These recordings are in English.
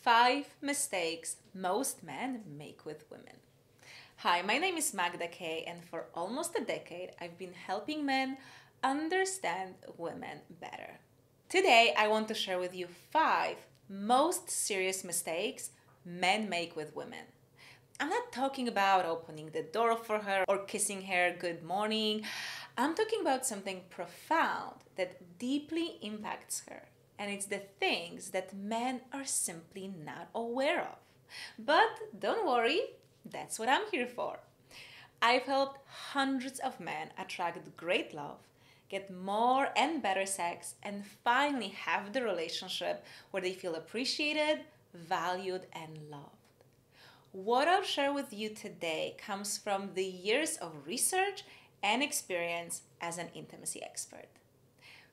Five mistakes most men make with women. Hi, my name is Magda Kay, and for almost a decade, I've been helping men understand women better. Today, I want to share with you five most serious mistakes men make with women. I'm not talking about opening the door for her or kissing her good morning. I'm talking about something profound that deeply impacts her. And it's the things that men are simply not aware of. But don't worry, that's what I'm here for. I've helped hundreds of men attract great love, get more and better sex, and finally have the relationship where they feel appreciated, valued, and loved. What I'll share with you today comes from the years of research and experience as an intimacy expert.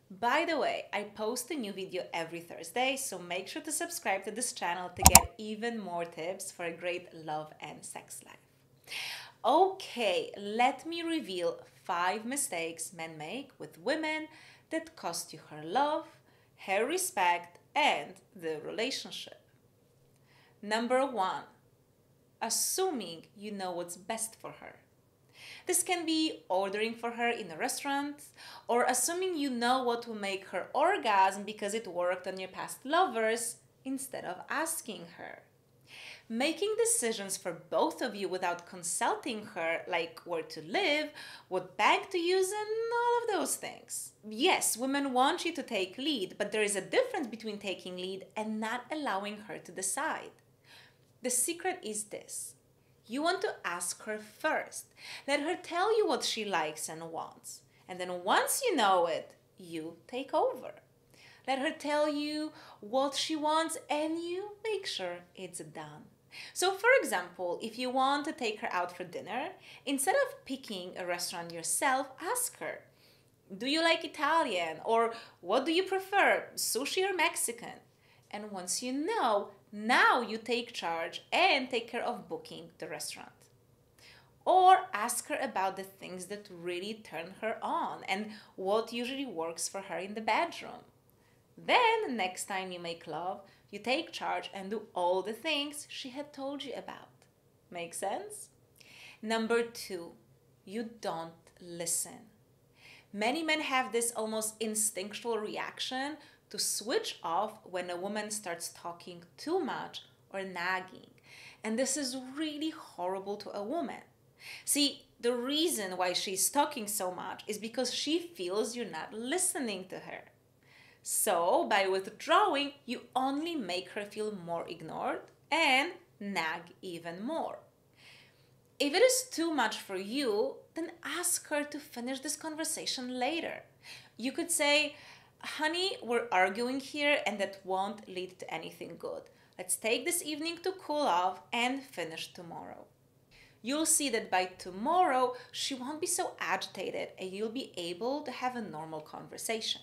By the way, I post a new video every Thursday, so make sure to subscribe to this channel to get even more tips for a great love and sex life. Okay, let me reveal five mistakes men make with women that cost you her love, her respect, and the relationship. Number one, assuming you know what's best for her. This can be ordering for her in a restaurant or assuming you know what will make her orgasm because it worked on your past lovers instead of asking her. Making decisions for both of you without consulting her, like where to live, what bag to use, and all of those things. Yes, women want you to take lead, but there is a difference between taking lead and not allowing her to decide. The secret is this you want to ask her first. Let her tell you what she likes and wants. And then once you know it, you take over. Let her tell you what she wants and you make sure it's done. So, for example, if you want to take her out for dinner, instead of picking a restaurant yourself, ask her, Do you like Italian? Or what do you prefer, sushi or Mexican? And once you know, now you take charge and take care of booking the restaurant. Or ask her about the things that really turn her on and what usually works for her in the bedroom. Then, next time you make love, you take charge and do all the things she had told you about. Make sense? Number two, you don't listen. Many men have this almost instinctual reaction to switch off when a woman starts talking too much or nagging. And this is really horrible to a woman. See, the reason why she's talking so much is because she feels you're not listening to her. So, by withdrawing, you only make her feel more ignored and nag even more. If it is too much for you, then ask her to finish this conversation later. You could say, honey, we're arguing here and that won't lead to anything good. Let's take this evening to cool off and finish tomorrow. You'll see that by tomorrow, she won't be so agitated and you'll be able to have a normal conversation.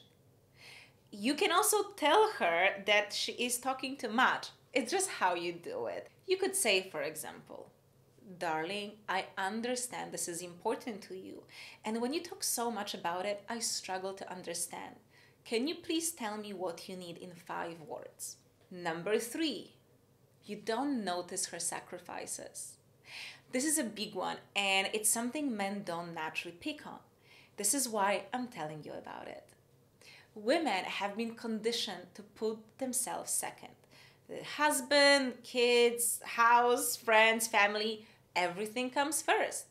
You can also tell her that she is talking too much. It's just how you do it. You could say, for example, Darling, I understand this is important to you. And when you talk so much about it, I struggle to understand. Can you please tell me what you need in five words? Number three, you don't notice her sacrifices. This is a big one, and it's something men don't naturally pick on. This is why I'm telling you about it. Women have been conditioned to put themselves second. The husband, kids, house, friends, family, everything comes first.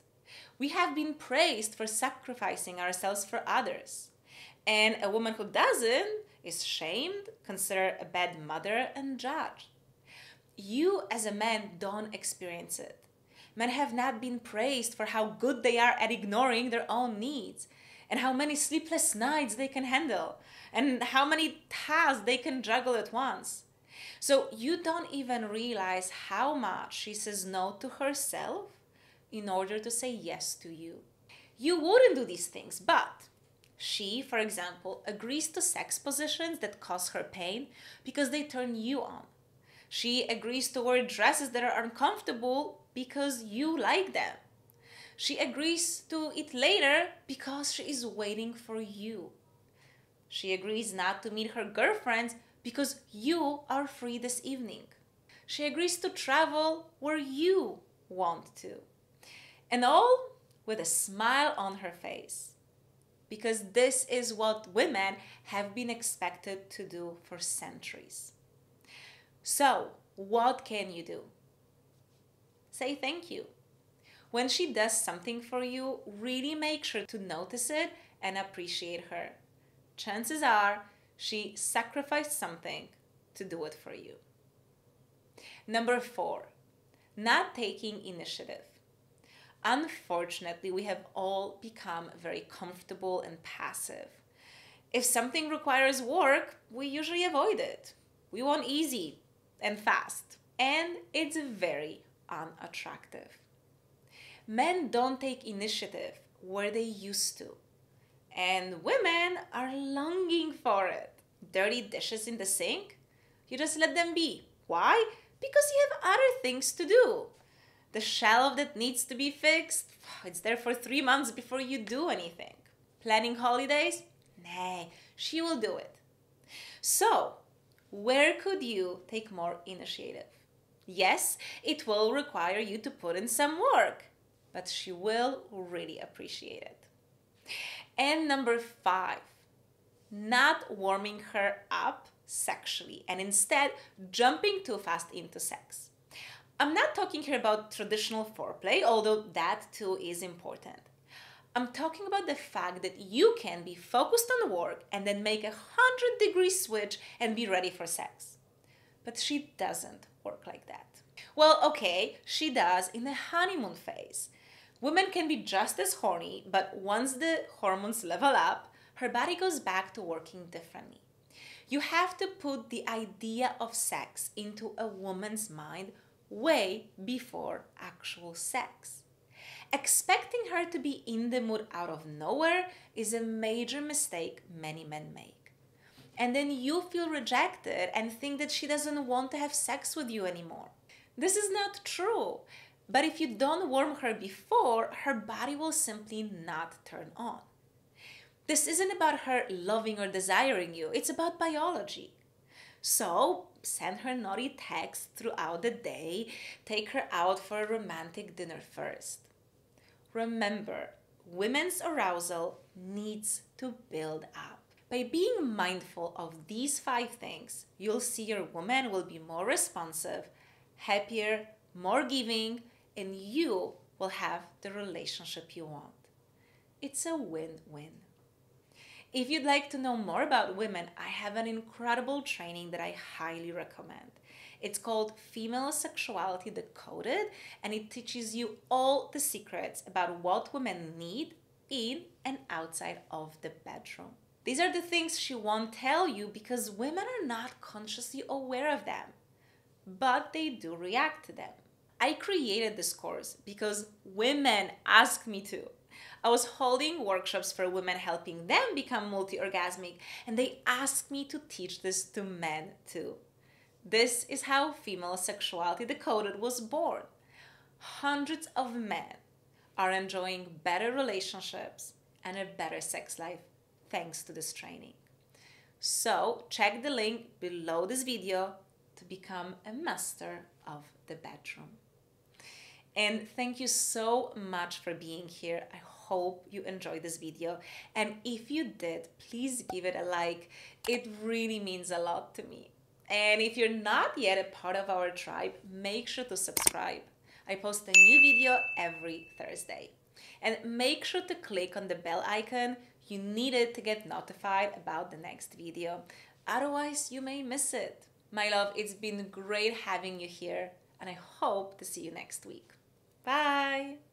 We have been praised for sacrificing ourselves for others. And a woman who doesn't is shamed, considered a bad mother, and judged. You, as a man, don't experience it. Men have not been praised for how good they are at ignoring their own needs, and how many sleepless nights they can handle, and how many tasks they can juggle at once. So you don't even realize how much she says no to herself in order to say yes to you. You wouldn't do these things, but she, for example, agrees to sex positions that cause her pain because they turn you on. She agrees to wear dresses that are uncomfortable because you like them. She agrees to eat later because she is waiting for you. She agrees not to meet her girlfriends because you are free this evening. She agrees to travel where you want to. And all with a smile on her face. Because this is what women have been expected to do for centuries. So, what can you do? Say thank you. When she does something for you, really make sure to notice it and appreciate her. Chances are she sacrificed something to do it for you. Number four, not taking initiative. Unfortunately, we have all become very comfortable and passive. If something requires work, we usually avoid it. We want easy and fast, and it's very unattractive. Men don't take initiative where they used to, and women are longing for it. Dirty dishes in the sink? You just let them be. Why? Because you have other things to do. The shelf that needs to be fixed, it's there for three months before you do anything. Planning holidays? Nay, she will do it. So, where could you take more initiative? Yes, it will require you to put in some work, but she will really appreciate it. And number five, not warming her up sexually and instead jumping too fast into sex. I'm not talking here about traditional foreplay, although that too is important. I'm talking about the fact that you can be focused on work and then make a 100 degree switch and be ready for sex. But she doesn't work like that. Well, okay, she does in the honeymoon phase. Women can be just as horny, but once the hormones level up, her body goes back to working differently. You have to put the idea of sex into a woman's mind way before actual sex. Expecting her to be in the mood out of nowhere is a major mistake many men make. And then you feel rejected and think that she doesn't want to have sex with you anymore. This is not true. But if you don't warm her before, her body will simply not turn on. This isn't about her loving or desiring you, it's about biology. So, send her naughty texts throughout the day, take her out for a romantic dinner first. Remember, women's arousal needs to build up. By being mindful of these five things, you'll see your woman will be more responsive, happier, more giving, and you will have the relationship you want. It's a win win. If you'd like to know more about women, I have an incredible training that I highly recommend. It's called Female Sexuality Decoded, and it teaches you all the secrets about what women need in and outside of the bedroom. These are the things she won't tell you because women are not consciously aware of them, but they do react to them. I created this course because women ask me to. I was holding workshops for women, helping them become multi orgasmic, and they asked me to teach this to men too. This is how Female Sexuality Decoded was born. Hundreds of men are enjoying better relationships and a better sex life thanks to this training. So, check the link below this video to become a master of the bedroom. And thank you so much for being here. I hope you enjoyed this video. And if you did, please give it a like. It really means a lot to me. And if you're not yet a part of our tribe, make sure to subscribe. I post a new video every Thursday. And make sure to click on the bell icon. You need it to get notified about the next video. Otherwise, you may miss it. My love, it's been great having you here, and I hope to see you next week. Bye!